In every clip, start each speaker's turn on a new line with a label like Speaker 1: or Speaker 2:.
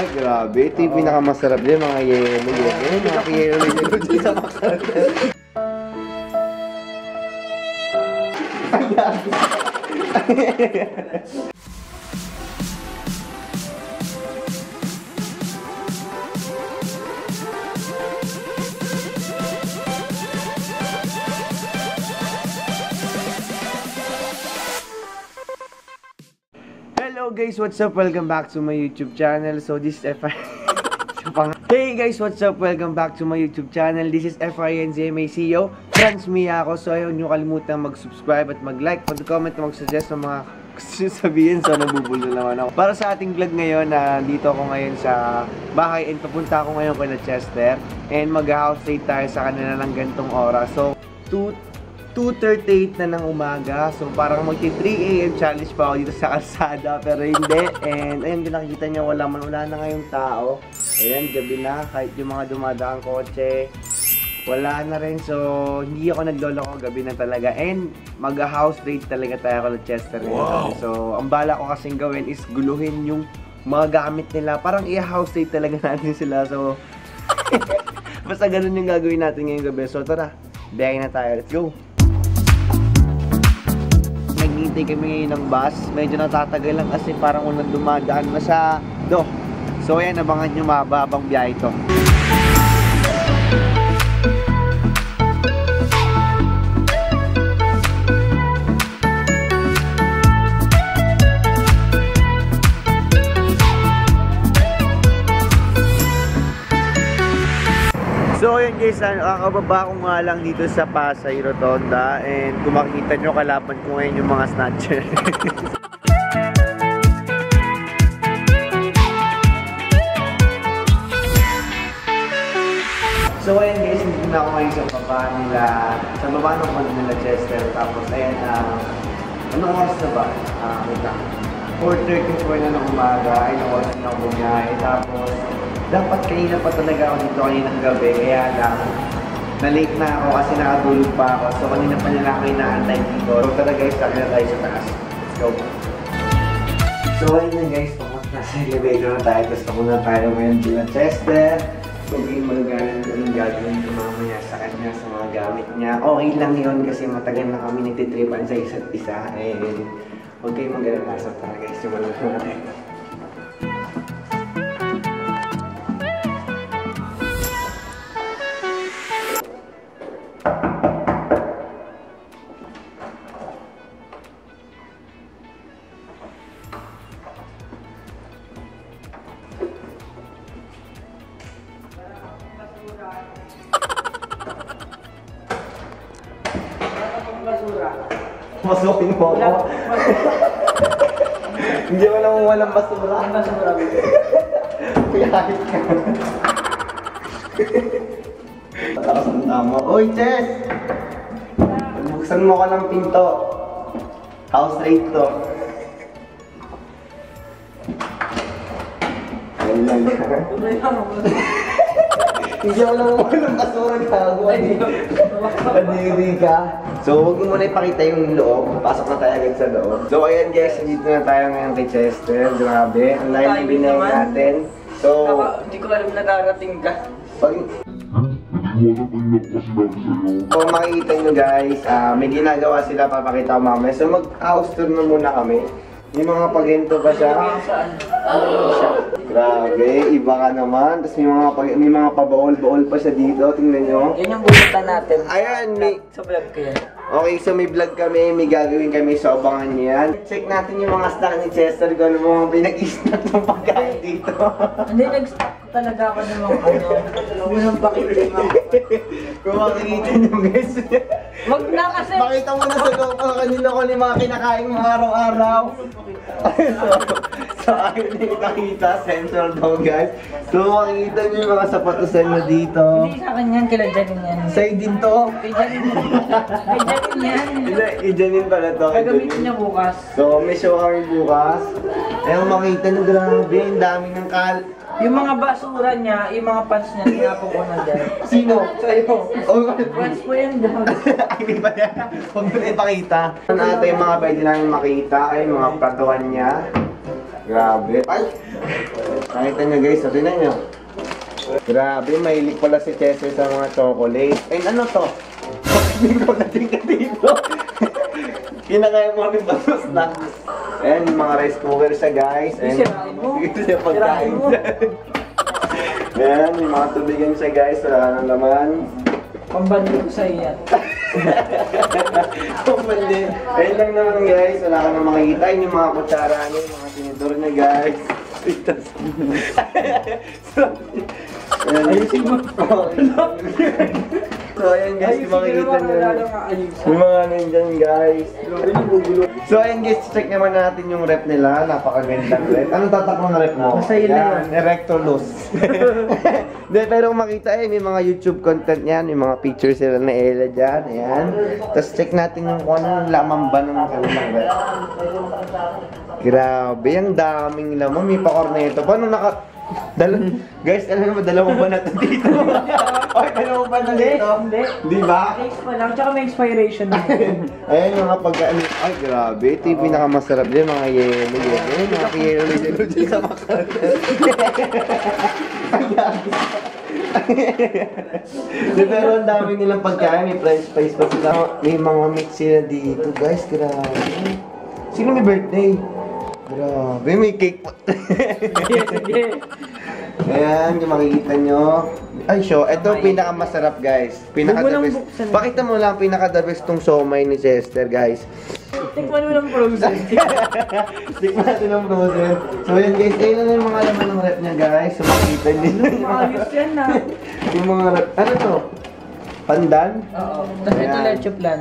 Speaker 1: Ay, grabe. Ito yung pinakamasarap din, mga yelo. Yelo, mga yelo, yelo dyan sa makaral. Guys, what's up? Welcome back to my YouTube channel. So this is FI... hey guys, what's up? Welcome back to my YouTube channel. This is FINZMACO. Friends me ako. So ayaw nyo kalimutan mag-subscribe at mag-like, mag-comment, mag-suggest ng mga gusto sabihin. So nabubulo naman ako. Para sa ating vlog ngayon, na dito ako ngayon sa bahay and papunta ako ngayon kay Chester. And mag-house stay tayo sa kanila ng gantong oras. So, 2 2.38 na ng umaga. So, parang magti 3 a.m. challenge pa ako dito sa kalsada. Pero hindi. And, ayun, nakikita nyo, wala man, wala na ngayong tao. Ayan, gabi na. Kahit yung mga dumadaang kotse, wala na rin. So, hindi ako nagloloko. Gabi na talaga. And, mag-house raid talaga tayo kay Chester. Wow. So, ang bala ko kasing gawin is guluhin yung mga gamit nila. Parang i-house raid talaga natin sila. So, basta ganun yung gagawin natin ngayong gabi. So, tara. Biyahe na tayo. Let's go! Naghihintay kami ng bus. Medyo natatagal lang kasi parang unang dumadaan masyado. So ayan, abangan nyo mababang biyahe ito. Guys, kakababa ko nga lang dito sa Pasay Rotonda and kung makikita nyo kalaban ko ngayon yung mga snatcher. so ayun guys, hindi na ako ngayon sa baba nila, sa baba ng pag nila Chester. Tapos ayun, uh, anong oras na ba? Ah, uh, wait lang. 4.34 na ng umaga, ay oras na ako bumiyahe. Tapos dapat kanina pa talaga ako dito kaninang gabi, kaya lang, na-late na ako kasi nakatulog pa ako. So kanina pa nila ako inaantay dito. So tara guys, taka na tayo sa taas. Let's go. So ayun na guys, papunta na sa elevator na tayo. Tapos papunta tayo ngayon sila Chester. Sabihin mo gano'n kung yung gagawin ko mamaya sa kanya, sa mga gamit niya. Okay lang yun kasi matagal na kami nagtitripan sa isa't isa. And huwag kayong mag-alala sa tara guys, yung walang natin. Masukin mo ako. Hindi mo lang walang basura.
Speaker 2: Ang basura mo.
Speaker 1: Kuyakit ka. Patakas ang tama. Uy, Chess! Buksan mo ka ng pinto. House rate to. Ayun lang. Hindi ako lang walang basura gago. Kadiri ka. So, huwag mo muna ipakita yung loob. Pasok na tayo agad sa loob. So, ayan guys, dito na tayo ngayon kay Chester. Grabe, ang
Speaker 2: Timing
Speaker 1: binay
Speaker 2: naman.
Speaker 1: natin. So,
Speaker 2: Hindi ko alam nagarating ka.
Speaker 1: pag, kung makikita nyo guys, ah, may ginagawa sila, papakita ko mamaya. So, mag-house tour na muna kami. May mga pagento pa siya. Grabe, iba ka naman. Tapos may mga, pag, may mga pabaol-baol pa siya dito. Tingnan nyo.
Speaker 2: Yan yung bulutan natin.
Speaker 1: Ayan, may,
Speaker 2: Sa vlog ko yan.
Speaker 1: Okay, so may vlog kami, may gagawin kami, so abangan niyo yan. Check natin yung mga snack ni Chester kung ano mga pinag-snack ng pagkain dito.
Speaker 2: Hindi, nag-stop ko talaga ako ng mga ano. Unang pakita mo.
Speaker 1: kung makikita niyo guys.
Speaker 2: Wag na kasi.
Speaker 1: Pakita mo na sa loob ko kanina ko yung mga kinakain mo araw-araw. so, so ayun na yung nakita, central daw guys. So makikita niyo yung mga sapatusan na dito.
Speaker 2: Hindi sa akin yan, kila Janine yan.
Speaker 1: Sa'yo din to.
Speaker 2: Kay Janine.
Speaker 1: Hindi, i-Janin pala to.
Speaker 2: Gagamitin niya bukas.
Speaker 1: So, may show kami bukas. Ayun, makita nyo, grabe, ang dami ng kal...
Speaker 2: Yung mga basura niya, yung mga pants niya, tinapon ko na dyan.
Speaker 1: Sino?
Speaker 2: Sa'yo.
Speaker 1: Oh,
Speaker 2: Pants mo yan daw.
Speaker 1: Ay, di ba yan? Huwag mo na ipakita. Ano ata yung mga pwede namin makita ay mga platuhan niya. Grabe. Ay, Nakita nyo guys, so tinan nyo. Grabe, mahilig pala si Chester sa mga chocolate. And ano to? Hindi ko natin ka dito. Kinakaya mo kami ba sa snacks? Ayan, yung mga rice cooker siya guys. Ayan. Ito siya pagkain dyan. Ayan, may mga tubigan siya guys. Wala nang laman.
Speaker 2: Pambandog sa iyan.
Speaker 1: Kumali. Ayun lang naman guys, wala ka na makikita. Yun yung mga kutsara niya, yung mga tinidor niya guys. ayan.
Speaker 2: Ayusin mo.
Speaker 1: so ayan guys,
Speaker 2: Ayusin
Speaker 1: makikita
Speaker 2: ayusin.
Speaker 1: Yung mga nandyan guys.
Speaker 2: Na.
Speaker 1: So ayan guys, check naman natin yung rep nila. Napakagandang rep. Anong tatakbo ng rep mo?
Speaker 2: Basta yun lang
Speaker 1: Yan, Erectolus. Pero kung makita eh, may mga YouTube content yan. May mga pictures sila na Ella dyan. Ayan. Tapos check natin yung kung anong laman ba ng kanilang rep. Grabe, ang daming laman. May pa-corneto. Paano naka... Dala... Guys, alam mo, dalawa ba na to dito? Oy, dalawa ba na dito?
Speaker 2: hindi.
Speaker 1: Di ba?
Speaker 2: Cakes pa lang, tsaka may expiration na.
Speaker 1: Ayan mga pagka... ano, Ay, grabe. Ito yung pinakamasarap din, mga yelo. Yelo, mga yelo, yelo dyan sa makaral. Di, pero ang dami nilang pagkain. May french fries pa sila. May mga mix sila dito, guys. Grabe. Sino may birthday? Grabe, may cake
Speaker 2: sige.
Speaker 1: Ayan, yung makikita nyo. Ay, show. Ito pinakamasarap, guys. Pinaka
Speaker 2: Huwag mo
Speaker 1: the
Speaker 2: nang
Speaker 1: best.
Speaker 2: buksan.
Speaker 1: Pakita mo lang pinaka the best tong somay ni Chester, guys.
Speaker 2: Tikman mo ng frozen.
Speaker 1: Tikman natin ang frozen. So yun guys, ayun na yung mga laman ng rep niya guys. So makita niyo.
Speaker 2: Maayos yan na.
Speaker 1: yung mga rep. Ano to? Pandan?
Speaker 2: Oo. Tapos ito leche plan.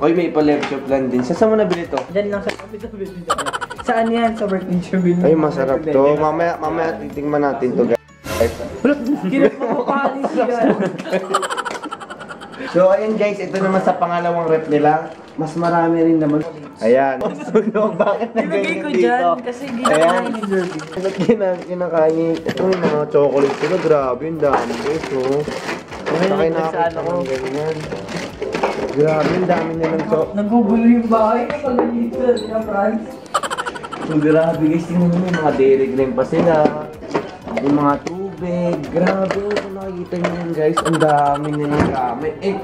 Speaker 1: Oy, may pa-lepchop lang din. Sa saan mo nabili to?
Speaker 2: Diyan lang sa business. Saan yan? Sa work interview.
Speaker 1: Ay, masarap to. Mamaya, mamaya titingnan natin to guys.
Speaker 2: Kinap mo papalis yan.
Speaker 1: So ayun guys, ito naman sa pangalawang rep nila. Mas marami rin naman. Ayan. Sunog, bakit na ganyan
Speaker 2: ko
Speaker 1: dito?
Speaker 2: dyan kasi ginagawa ni Derby.
Speaker 1: Bakit kina- kinakain? Ito yung mga chocolate sila. Grabe, ang dami guys. Oh. Sakay na ako ng ganyan. Grabe, ang dami nilang cho...
Speaker 2: Nagugulo yung bahay kapag nandito na France.
Speaker 1: So, grabe guys, tingnan mo yung mga dairy cream pa sila. Yung mga tubig. Grabe, kung makikita nyo yun guys, ang dami nilang gamit. Eh,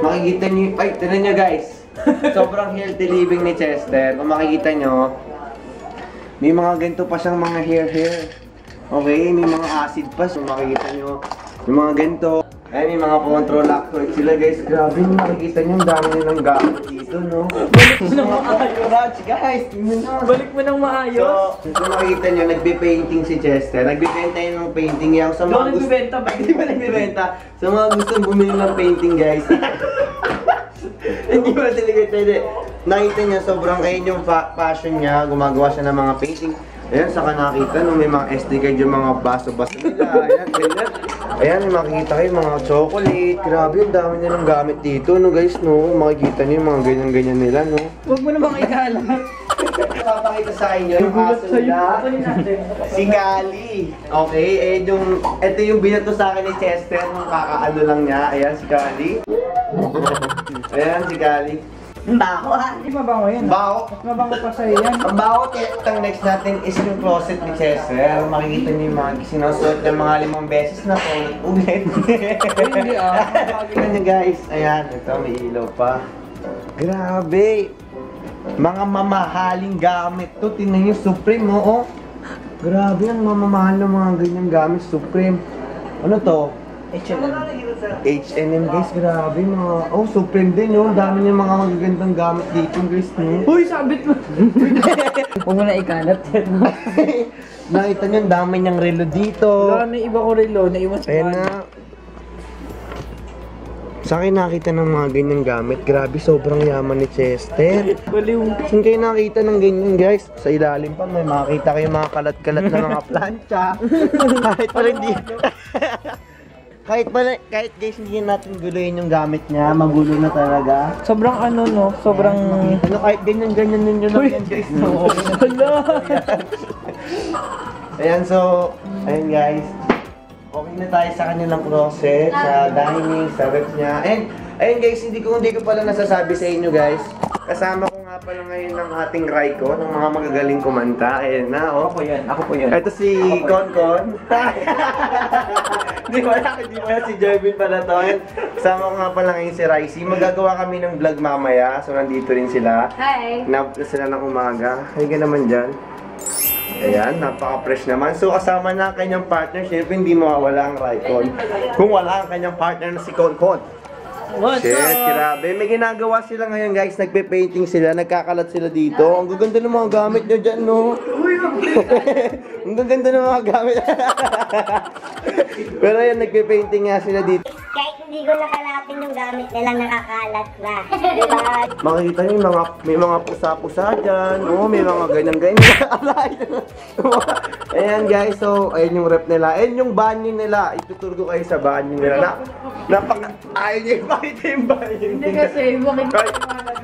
Speaker 1: makikita nyo, ay, tingnan nyo guys. Sobrang healthy living ni Chester. Kung makikita nyo, may mga ganito pa siyang mga hair hair. Okay, may mga acid pa. So makikita nyo, yung mga ganito. Ay, may mga control actuate sila guys. Grabe, yung makikita nyo, ang dami nilang gamit dito, no?
Speaker 2: Balik mo nang maayos.
Speaker 1: Guys, tingnan nyo.
Speaker 2: Balik mo nang maayos.
Speaker 1: So, kung makikita nyo, nagbe-painting si Chester. Nagbibenta yun ng painting yan. Sa mga gusto...
Speaker 2: nagbibenta ba?
Speaker 1: Hindi ba nagbibenta? Sa mga gustong bumili ng painting, guys. Hindi ba talaga pwede? Nakita niya, sobrang kain yung fa- passion niya. Gumagawa siya ng mga painting. Ayan, saka nakita no, may mga SD card yung mga baso-baso nila. Ayan, ganyan. Ayan, may makikita kayo mga chocolate. Grabe, ang dami nilang gamit dito, no guys, no. Makikita niyo yung mga ganyan-ganyan nila, no.
Speaker 2: Huwag mo namang ikalat.
Speaker 1: Papakita sa inyo yung aso nila. Si Kali. Okay, eh yung, ito yung binato sa akin ni Chester nung kakaano lang niya. Ayan, si Kali. Ayan, si Kali. Baho ha.
Speaker 2: Hindi mabango yan.
Speaker 1: Baho.
Speaker 2: Mabango pa sa'yo yan.
Speaker 1: Ang baho, ang next natin is yung closet ni Chester. Makikita niyo yung mga sinusuot ng mga limang beses na po. Ulit.
Speaker 2: Hindi ah.
Speaker 1: Tignan niyo guys. Ayan, ito may ilaw pa. Grabe. Mga mamahaling gamit to. Tingnan niyo, Supreme, oo. Grabe, ang mamamahal ng mga ganyang gamit, Supreme. Ano to?
Speaker 2: H&M.
Speaker 1: H&M guys, grabe mga... Oh, Supreme din, oh. Dami niya mga magagandang gamit dito, guys, no?
Speaker 2: Uy, sabit mo. Huwag mo na ikalat.
Speaker 1: Nakita niyo, ang dami niyang relo dito.
Speaker 2: Wala na iba ko relo, naiwan sa
Speaker 1: Ayan na. Sa akin nakita ng mga ganyang gamit. Grabe, sobrang yaman ni Chester.
Speaker 2: Baliw.
Speaker 1: Saan kayo nakita ng ganyan guys? Sa ilalim pa may makita kayo mga kalat-kalat na mga plancha. kahit pala hindi... kahit pala, kahit guys hindi natin guluhin yung gamit niya, magulo na talaga.
Speaker 2: Sobrang ano no, sobrang...
Speaker 1: Ano kahit ganyan-ganyan ninyo lang yan guys. No?
Speaker 2: Hala!
Speaker 1: Ayan, so, ayan guys. Okay na tayo sa kanilang closet, sa dining, sa ref niya. And, ayun guys, hindi ko hindi ko pala nasasabi sa inyo guys. Kasama ko nga pala ngayon ng ating Raiko, ng mga magagaling kumanta. Ayan na, oh.
Speaker 2: Ako yan, ako po yan.
Speaker 1: Ito si Konkon. Di ba na, di ba si Jervin pala to. Sama ko nga pala ngayon si Ricey. Magagawa kami ng vlog mamaya. So, nandito rin sila.
Speaker 3: Hi!
Speaker 1: Na sila ng umaga. Ay, ka naman dyan. Ayan, napaka-fresh naman. So, kasama na ang kanyang partner. Siyempre, hindi mawawala ang Raikon. Kung wala ang kanyang partner na si Konkon.
Speaker 2: What's
Speaker 1: Shit,
Speaker 2: up?
Speaker 1: grabe. May ginagawa sila ngayon, guys. Nagpe-painting sila. Nagkakalat sila dito. Ang gaganda ng mga gamit nyo dyan, no? Ang gaganda ng mga gamit. Pero yan, nagpe-painting nga sila dito.
Speaker 3: Hindi ko nakalapin yung gamit nila, nakakalat na. Diba?
Speaker 1: Makikita niyo yung mga may mga pusa-pusa diyan. Oh, may mga ganyan-ganyan. Alay. ayan guys, so ayan yung rep nila. Ayan yung banyo nila. Ituturo ko kayo sa banyo nila. Na, napaka ayaw niya ipakita yung banyo
Speaker 2: Hindi kasi,
Speaker 1: Right.
Speaker 2: yung mga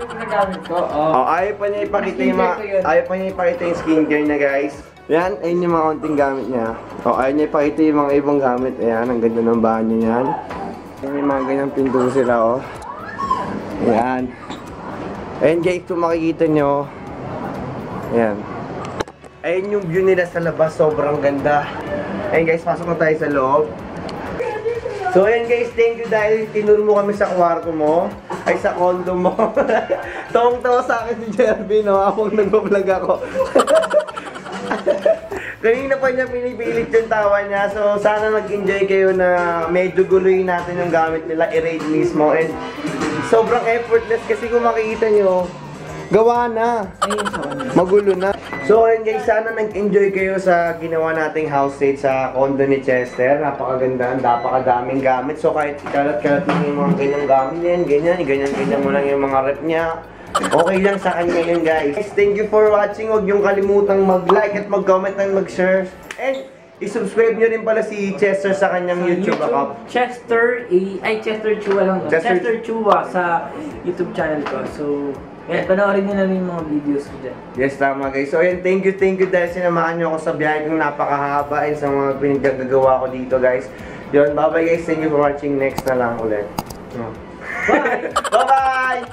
Speaker 2: ginagamit ko? Oh.
Speaker 1: Oh, ayaw pa niya ipakita yung mga, ayaw pa niya ipakita yung skincare niya guys. Yan, ayun yung mga konting gamit niya. Oh, ayaw niya ipakita yung mga ibang gamit. Ayan, ang ganda ng banyo niyan. Ayan yung mga ganyang pinto sila, oh. Ayan. Ayan guys, kung makikita nyo. Ayan. Ayan yung view nila sa labas, sobrang ganda. Ayan guys, pasok na tayo sa loob. So ayan guys, thank you dahil tinuro mo kami sa kwarto mo. Ay sa condo mo. Tawang-tawa sa akin si Jervin, no? Habang nag-vlog ako. Kanina pa niya pinipilit yung tawa niya. So, sana nag-enjoy kayo na medyo guluhin natin yung gamit nila, i-raid mismo. And sobrang effortless kasi kung makikita nyo, gawa na. Magulo na. So, ayun guys, sana nag-enjoy kayo sa ginawa nating house state sa condo ni Chester. Napakaganda, napakadaming gamit. So, kahit kalat-kalat lang yung mga ganyang gamit yan, ganyan, ganyan-ganyan mo lang yung mga rep niya. Okay lang sa kanya yun, guys. Thank you for watching. Huwag niyong kalimutang mag-like at mag-comment at mag-share. And, i-subscribe niyo rin pala si Chester sa kanyang YouTube account.
Speaker 2: Chester A, ay Chester Chua lang.
Speaker 1: Chester-
Speaker 2: Chester, Chua sa YouTube channel ko. So, yan, panoorin nyo namin yung mga videos ko dyan.
Speaker 1: Yes, tama guys. So, ayun, thank you, thank you dahil sinamahan niyo ako sa biyahe kong napakahaba and sa mga pinaggagawa ko dito, guys. Yun, bye-bye guys. Thank you for watching. Next na lang ulit.
Speaker 2: Bye!
Speaker 1: Bye-bye!